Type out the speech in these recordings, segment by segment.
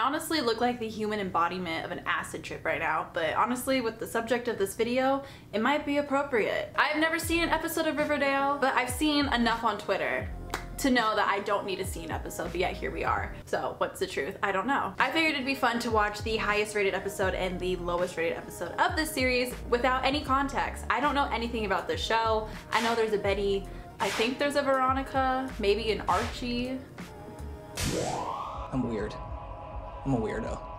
I honestly look like the human embodiment of an acid trip right now, but honestly, with the subject of this video, it might be appropriate. I've never seen an episode of Riverdale, but I've seen enough on Twitter to know that I don't need to see an episode, but yet here we are. So what's the truth? I don't know. I figured it'd be fun to watch the highest rated episode and the lowest rated episode of this series without any context. I don't know anything about the show. I know there's a Betty. I think there's a Veronica, maybe an Archie. I'm weird. I'm a weirdo.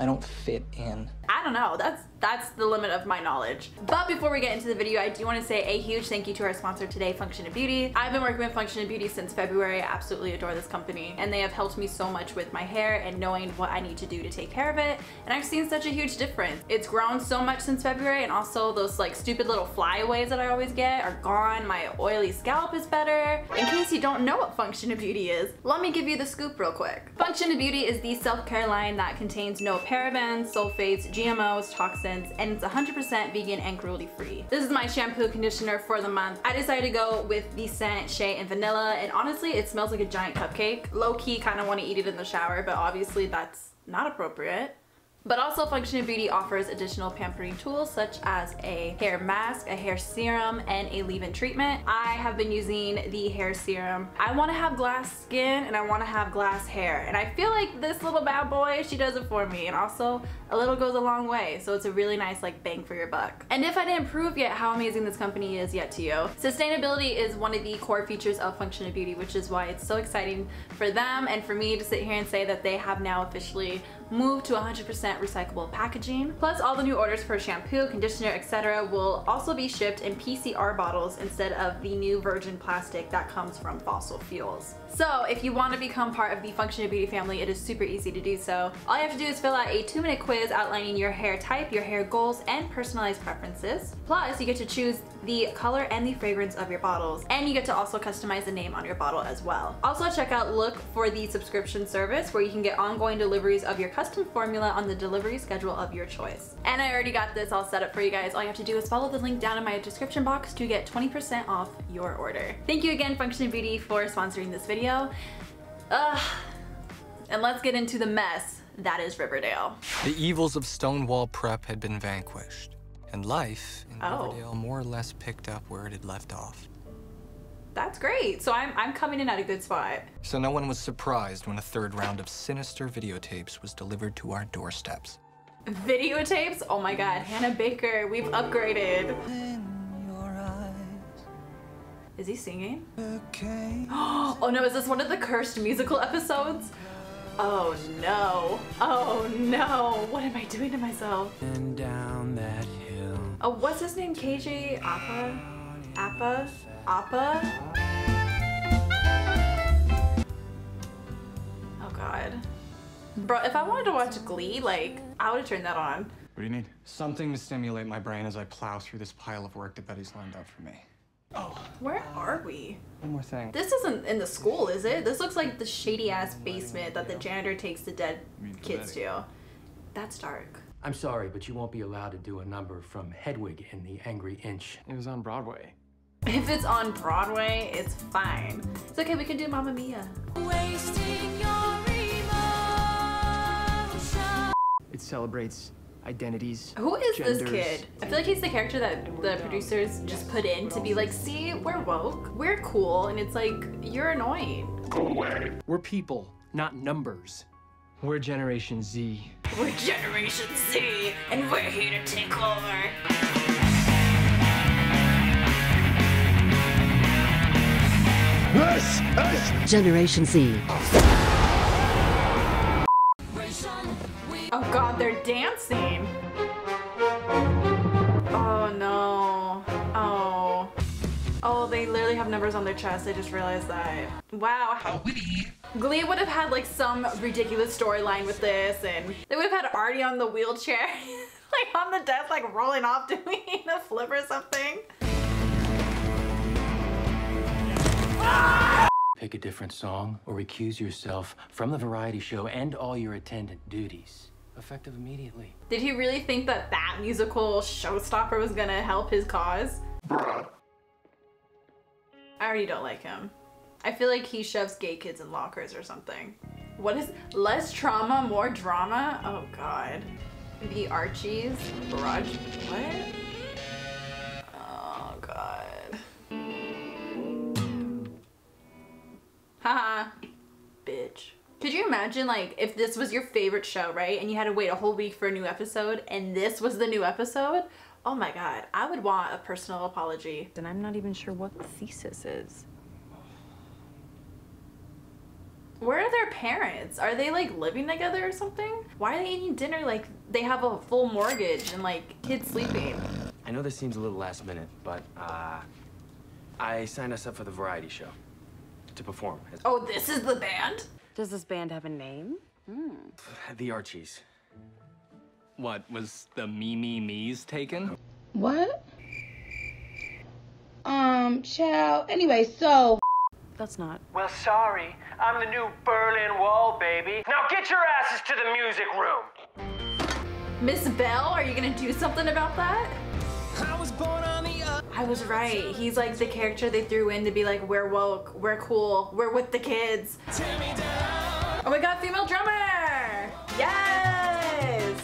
I don't fit in. I don't know. That's that's the limit of my knowledge. But before we get into the video, I do want to say a huge thank you to our sponsor today, Function of Beauty. I've been working with Function of Beauty since February. I absolutely adore this company and they have helped me so much with my hair and knowing what I need to do to take care of it. And I've seen such a huge difference. It's grown so much since February and also those like stupid little flyaways that I always get are gone. My oily scalp is better. In case you don't know what Function of Beauty is, let me give you the scoop real quick. Function of Beauty is the self-care line that contains no parabens, sulfates, GMOs, toxins, and it's 100% vegan and cruelty free. This is my shampoo conditioner for the month. I decided to go with the scent Shea and Vanilla and honestly it smells like a giant cupcake. Low key kind of want to eat it in the shower but obviously that's not appropriate. But also Function of Beauty offers additional pampering tools such as a hair mask, a hair serum, and a leave-in treatment. I have been using the hair serum. I want to have glass skin and I want to have glass hair and I feel like this little bad boy, she does it for me and also a little goes a long way so it's a really nice like bang for your buck. And if I didn't prove yet how amazing this company is yet to you, sustainability is one of the core features of Function of Beauty which is why it's so exciting for them and for me to sit here and say that they have now officially moved to 100% recyclable packaging. Plus all the new orders for shampoo, conditioner, etc. will also be shipped in PCR bottles instead of the new virgin plastic that comes from fossil fuels. So if you want to become part of the Function of Beauty family, it is super easy to do so. All you have to do is fill out a two minute quiz outlining your hair type, your hair goals, and personalized preferences. Plus, you get to choose the color and the fragrance of your bottles, and you get to also customize the name on your bottle as well. Also check out Look for the subscription service where you can get ongoing deliveries of your custom formula on the delivery schedule of your choice. And I already got this all set up for you guys. All you have to do is follow the link down in my description box to get 20% off your order. Thank you again Function Beauty for sponsoring this video. Ugh. And let's get into the mess that is Riverdale. The evils of Stonewall Prep had been vanquished, and life in oh. Riverdale more or less picked up where it had left off. That's great. So I'm, I'm coming in at a good spot. So no one was surprised when a third round of sinister videotapes was delivered to our doorsteps. Videotapes? Oh my god, Hannah Baker, we've upgraded. Is he singing? oh no, is this one of the cursed musical episodes? Oh no. Oh no. What am I doing to myself? And down that hill. Oh, what's his name? KJ Apa? Apa? Apa? Oh god. Bro, if I wanted to watch Glee, like, I would have turned that on. What do you need? Something to stimulate my brain as I plow through this pile of work that Betty's lined up for me. Oh. Where are we? One more thing. This isn't in the school, is it? This looks like the shady ass basement that the janitor takes the dead kids to. That's dark. I'm sorry, but you won't be allowed to do a number from Hedwig and the Angry Inch. It was on Broadway. If it's on Broadway, it's fine. It's okay, we can do Mamma Mia. It celebrates identities. Who is genders. this kid? I feel like he's the character that the producers just put in to be like, see, we're woke, we're cool, and it's like, you're annoying. Go away. We're people, not numbers. We're Generation Z. We're Generation Z, and we're here to take over. Generation Z. Oh god, they're dancing. Oh no. Oh. Oh, they literally have numbers on their chest. I just realized that. Wow. How witty. Glee would have had like some ridiculous storyline with this and they would have had Artie on the wheelchair. like on the desk like rolling off doing a flip or something. Ah! Pick a different song or recuse yourself from the variety show and all your attendant duties effective immediately. Did he really think that that musical showstopper was gonna help his cause? I already don't like him. I feel like he shoves gay kids in lockers or something. What is less trauma, more drama? Oh god. The Archies, Barrage. What? Imagine like if this was your favorite show, right? And you had to wait a whole week for a new episode and this was the new episode? Oh my god, I would want a personal apology. And I'm not even sure what the thesis is. Where are their parents? Are they like living together or something? Why are they eating dinner like they have a full mortgage and like kids sleeping? I know this seems a little last minute, but uh, I signed us up for the variety show to perform. Oh, this is the band? Does this band have a name? Hmm. The Archies. What, was the me me me's taken? What? Um, child. Anyway, so That's not. Well, sorry. I'm the new Berlin Wall, baby. Now get your asses to the music room. Miss Bell, are you gonna do something about that? I was born on the I was right. He's like the character they threw in to be like, we're woke, we're cool, we're with the kids. Oh my god, female drummer! Yes!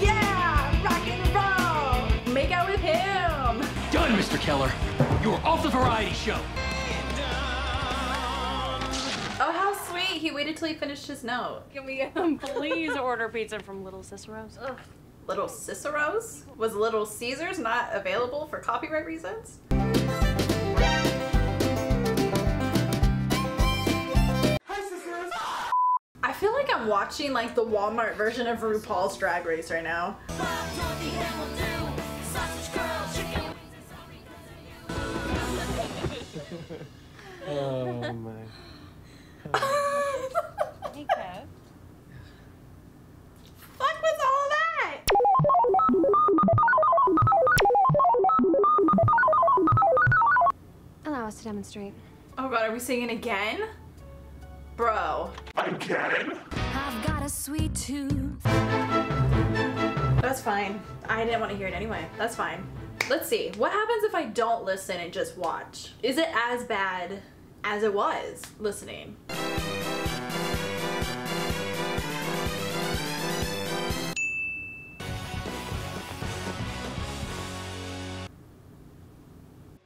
Yeah! Rock and roll! Make out with him! Done, Mr. Keller. You're off the variety show. Oh, how sweet. He waited till he finished his note. Can we um, please order pizza from Little Cicero's? Ugh. Little Cicero's? Was Little Caesars not available for copyright reasons? I'm watching like the Walmart version of RuPaul's Drag Race right now. Oh my. Hey, Fuck was all that? Allow us to demonstrate. Oh god, are we singing again? Bro. I've got a sweet tooth. That's fine. I didn't want to hear it anyway. That's fine. Let's see. What happens if I don't listen and just watch? Is it as bad as it was listening?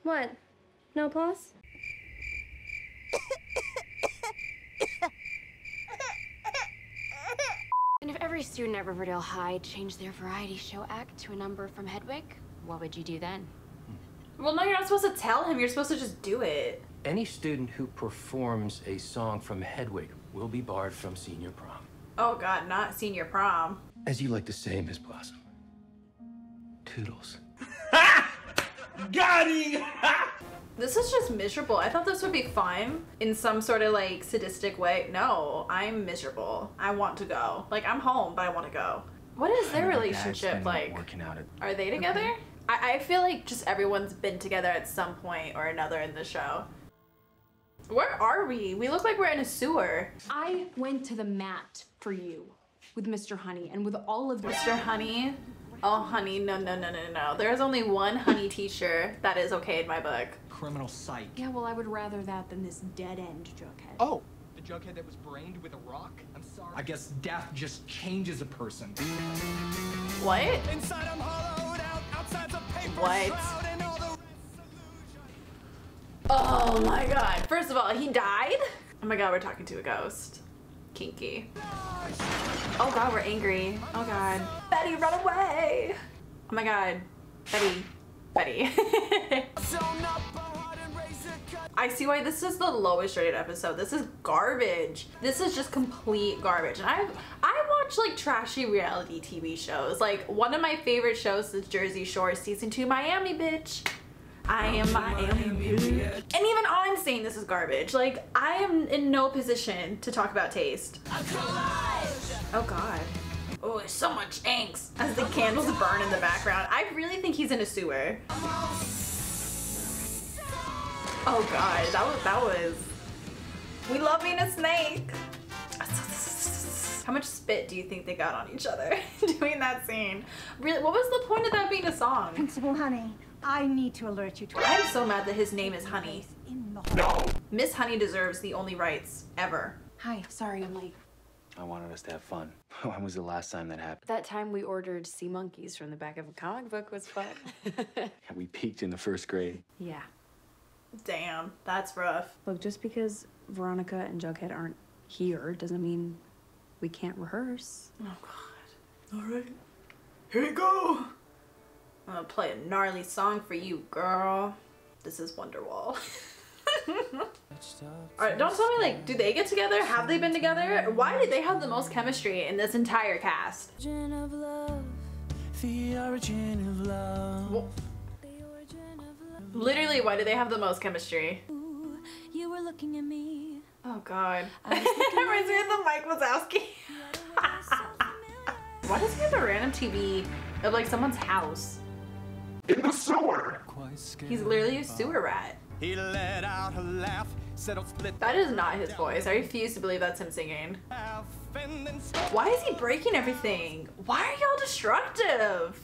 What? No applause? And if every student at Riverdale High changed their variety show act to a number from Hedwig, what would you do then? Well, no, you're not supposed to tell him. You're supposed to just do it. Any student who performs a song from Hedwig will be barred from senior prom. Oh god, not senior prom. As you like to say, Miss Blossom. Toodles. This is just miserable. I thought this would be fun in some sort of like sadistic way. No, I'm miserable. I want to go. Like, I'm home, but I want to go. What is their relationship like? Working out at Are they together? I, I feel like just everyone's been together at some point or another in the show. Where are we? We look like we're in a sewer. I went to the mat for you with Mr. Honey and with all of the Mr. Honey. Oh, honey, no, no, no, no, no. There's only one honey teacher that is okay in my book. Criminal psych. Yeah, well, I would rather that than this dead end Jughead. Oh, the jughead that was brained with a rock? I'm sorry. I guess death just changes a person. What? What? Oh my god. First of all, he died? Oh my god, we're talking to a ghost. Kinky. Oh god, we're angry. Oh god. Betty, run away! Oh my god. Betty. Betty. I see why this is the lowest rated episode. This is garbage. This is just complete garbage. And I I watch like trashy reality TV shows. Like one of my favorite shows is Jersey Shore season 2 Miami bitch. I am Miami. And even I'm saying this is garbage. Like I am in no position to talk about taste. Oh god. Oh, there's so much angst as the candles burn in the background. I really think he's in a sewer. Oh god, that was that was. We love being a snake. How much spit do you think they got on each other doing that scene? Really, what was the point of that being a song? Principal Honey, I need to alert you to I'm so mad that his name is Honey. No. Miss Honey deserves the only rights ever. Hi, sorry I'm late. I wanted us to have fun. when was the last time that happened? That time we ordered sea monkeys from the back of a comic book was fun. Yeah, we peaked in the first grade. yeah. Damn, that's rough. Look, just because Veronica and Jughead aren't here doesn't mean we can't rehearse. Oh god. Alright. Here we go. I'm gonna play a gnarly song for you, girl. This is Wonderwall. Alright, don't tell me like, do they get together? Have they been together? Why did they have the most chemistry in this entire cast? The origin of love. Well, literally, why do they have the most chemistry? You were looking at me. Oh god. reminds me of the Mike Wazowski. why does he have a random TV of like someone's house? In the sewer! He's literally a sewer rat. He let out a laugh, said I'll split That is not his voice. I refuse to believe that's him singing. half and then Why is he breaking everything? Why are y'all destructive?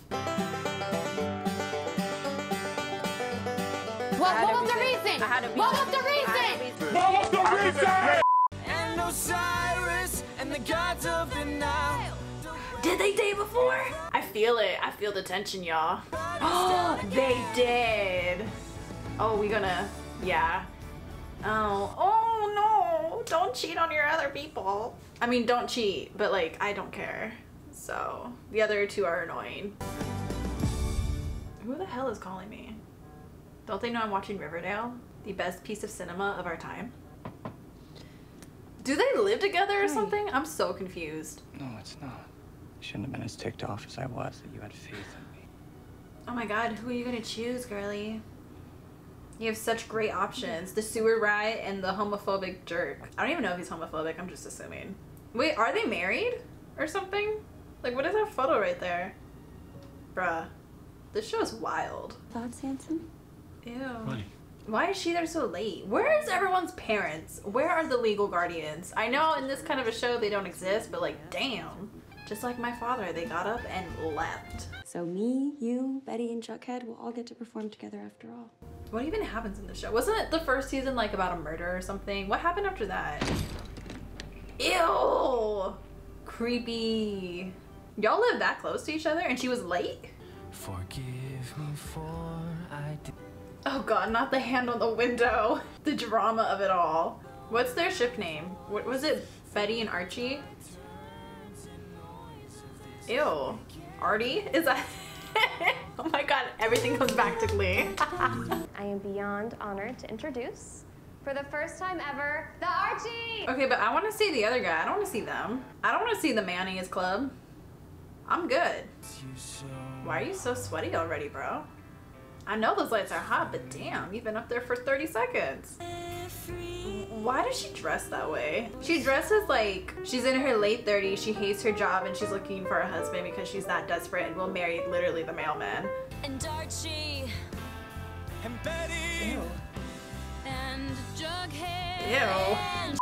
Was the reason? What was the reason? And Osiris and the gods of the Nile. Did they date before? I feel it. I feel the tension, y'all. Oh, they did. Oh, we gonna, yeah. Oh, oh no. Don't cheat on your other people. I mean, don't cheat, but like, I don't care. So, the other two are annoying. Who the hell is calling me? Don't they know I'm watching Riverdale? The best piece of cinema of our time? Do they live together or something? I'm so confused. No, it's not. I shouldn't have been as ticked off as I was that you had faith in me. Oh my god, who are you gonna choose, girly? You have such great options. The sewer rat and the homophobic jerk. I don't even know if he's homophobic, I'm just assuming. Wait, are they married? Or something? Like, what is that photo right there? Bruh. This show is wild. Thoughts, Hanson? Ew. Why is she there so late? Where is everyone's parents? Where are the legal guardians? I know in this kind of a show they don't exist, but like, damn. Just like my father, they got up and left. So me, you, Betty, and Jughead will all get to perform together after all. What even happens in the show? Wasn't it the first season like about a murder or something? What happened after that? Ew! Creepy. Y'all live that close to each other and she was late? Forgive me for I did. Oh god, not the hand on the window. The drama of it all. What's their ship name? What was it? Betty and Archie? Ew. Artie? Is that? oh my god, everything comes back to Glee. I am beyond honored to introduce, for the first time ever, the Archie! okay, but I want to see the other guy. I don't want to see them. I don't want to see the Mayonnaise Club. I'm good. Why are you so sweaty already, bro? I know those lights are hot, but damn, you've been up there for 30 seconds. Why does she dress that way? She dresses like she's in her late 30s, she hates her job, and she's looking for a husband because she's that desperate and will marry literally the mailman. And Archie. And Betty. Ew. And Jughead. Ew.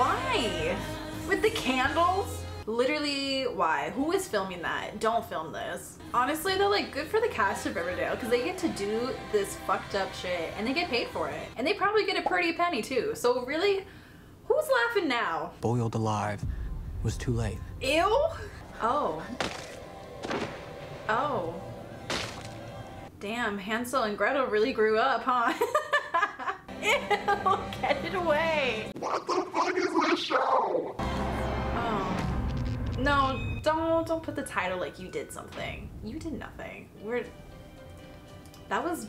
Why? With the candles? Literally, why? Who is filming that? Don't film this. Honestly, though, like, good for the cast of Riverdale because they get to do this fucked up shit and they get paid for it. And they probably get a pretty penny too. So, really, who's laughing now? Boiled alive. It was too late. Ew? Oh. Oh. Damn, Hansel and Gretel really grew up, huh? Ew, get it away. What the fuck is this show? Oh. No, don't don't put the title like you did something. You did nothing. We're That was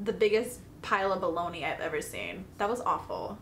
the biggest pile of baloney I've ever seen. That was awful.